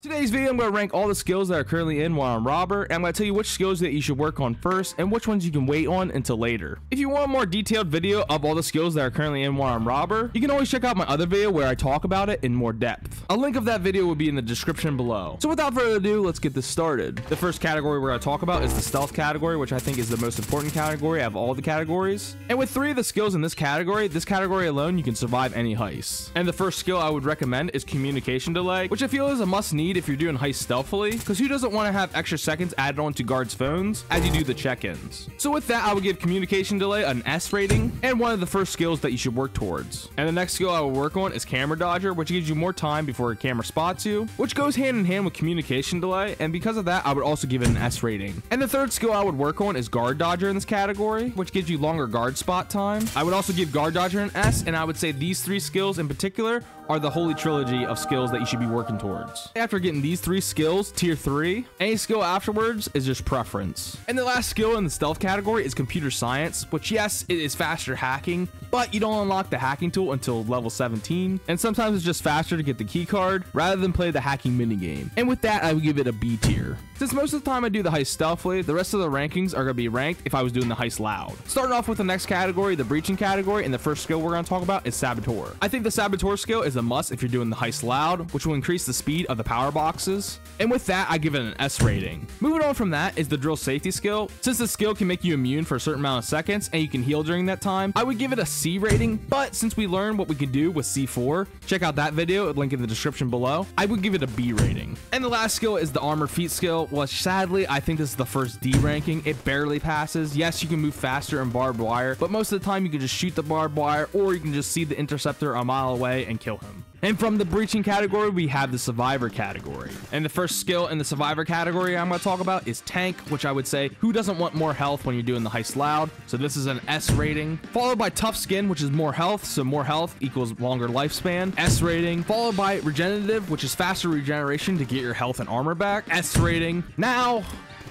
Today's video, I'm going to rank all the skills that are currently in One Armed Robber, and I'm going to tell you which skills that you should work on first and which ones you can wait on until later. If you want a more detailed video of all the skills that are currently in One Armed Robber, you can always check out my other video where I talk about it in more depth. A link of that video will be in the description below. So without further ado, let's get this started. The first category we're going to talk about is the stealth category, which I think is the most important category of all the categories. And with three of the skills in this category, this category alone, you can survive any heist. And the first skill I would recommend is communication delay, which I feel is a must need if you're doing heist stealthily, because who doesn't want to have extra seconds added on to guards' phones as you do the check-ins? So with that, I would give communication delay an S rating, and one of the first skills that you should work towards. And the next skill I will work on is camera dodger, which gives you more time before a camera spots you, which goes hand in hand with communication delay, and because of that, I would also give it an S rating. And the third skill I would work on is guard dodger in this category, which gives you longer guard spot time. I would also give guard dodger an S, and I would say these three skills in particular are the holy trilogy of skills that you should be working towards. After getting these three skills, tier three, any skill afterwards is just preference. And the last skill in the stealth category is computer science, which yes, it is faster hacking, but you don't unlock the hacking tool until level 17. And sometimes it's just faster to get the key card rather than play the hacking minigame. And with that, I would give it a B tier. Since most of the time I do the heist stealthily, the rest of the rankings are going to be ranked if I was doing the heist loud. Starting off with the next category, the breaching category, and the first skill we're going to talk about is saboteur. I think the saboteur skill is a must if you're doing the heist loud, which will increase the speed of the power boxes. And with that, I give it an S rating. Moving on from that is the drill safety skill. Since the skill can make you immune for a certain amount of seconds and you can heal during that time, I would give it a C rating, but since we learned what we can do with C4, check out that video, link in the description below, I would give it a B rating. And the last skill is the armor feat skill, which sadly, I think this is the first D ranking. It barely passes. Yes, you can move faster in barbed wire, but most of the time you can just shoot the barbed wire or you can just see the interceptor a mile away and kill him. And from the breaching category, we have the survivor category. And the first skill in the survivor category I'm going to talk about is tank, which I would say, who doesn't want more health when you're doing the heist loud? So this is an S rating. Followed by tough skin, which is more health. So more health equals longer lifespan. S rating. Followed by regenerative, which is faster regeneration to get your health and armor back. S rating. Now,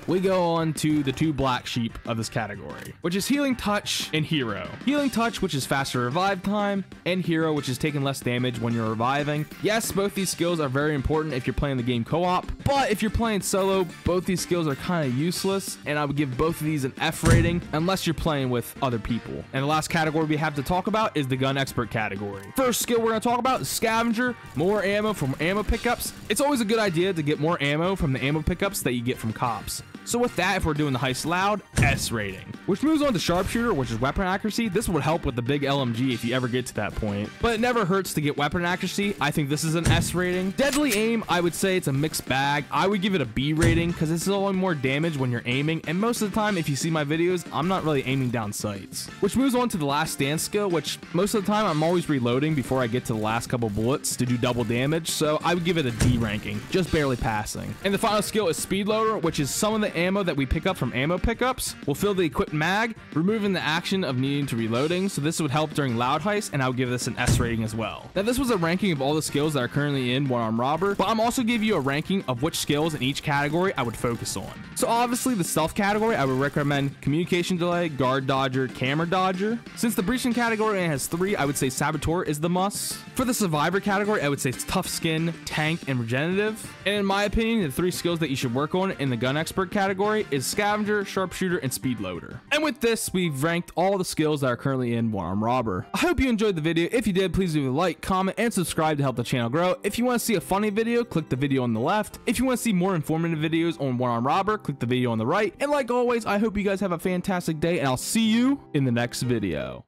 we go on to the two black sheep of this category, which is Healing Touch and Hero. Healing Touch, which is faster revive time, and Hero, which is taking less damage when you're reviving. Yes, both these skills are very important if you're playing the game co-op, but if you're playing solo, both these skills are kind of useless, and I would give both of these an F rating unless you're playing with other people. And the last category we have to talk about is the gun expert category. First skill we're going to talk about is Scavenger, more ammo from ammo pickups. It's always a good idea to get more ammo from the ammo pickups that you get from cops. So with that, if we're doing the heist loud, S rating. Which moves on to sharpshooter, which is weapon accuracy. This would help with the big LMG if you ever get to that point. But it never hurts to get weapon accuracy. I think this is an S rating. Deadly aim, I would say it's a mixed bag. I would give it a B rating because it's only more damage when you're aiming. And most of the time, if you see my videos, I'm not really aiming down sights. Which moves on to the last stand skill, which most of the time I'm always reloading before I get to the last couple bullets to do double damage. So I would give it a D ranking, just barely passing. And the final skill is speed loader, which is some of the ammo that we pick up from ammo pickups will fill the equipped mag, removing the action of needing to reloading. So this would help during loud heist, and I would give this an S rating as well. Now this was a ranking of all the skills that are currently in One Arm Robber, but I'm also give you a ranking of which skills in each category I would focus on. So obviously the stealth category, I would recommend communication delay, guard dodger, camera dodger. Since the breaching category has three, I would say saboteur is the must. For the survivor category, I would say tough skin, tank, and regenerative. And in my opinion, the three skills that you should work on in the gun expert category is Scavenger, Sharpshooter, and Speed Loader. And with this, we've ranked all the skills that are currently in One Arm Robber. I hope you enjoyed the video. If you did, please leave a like, comment, and subscribe to help the channel grow. If you want to see a funny video, click the video on the left. If you want to see more informative videos on One Arm Robber, click the video on the right. And like always, I hope you guys have a fantastic day, and I'll see you in the next video.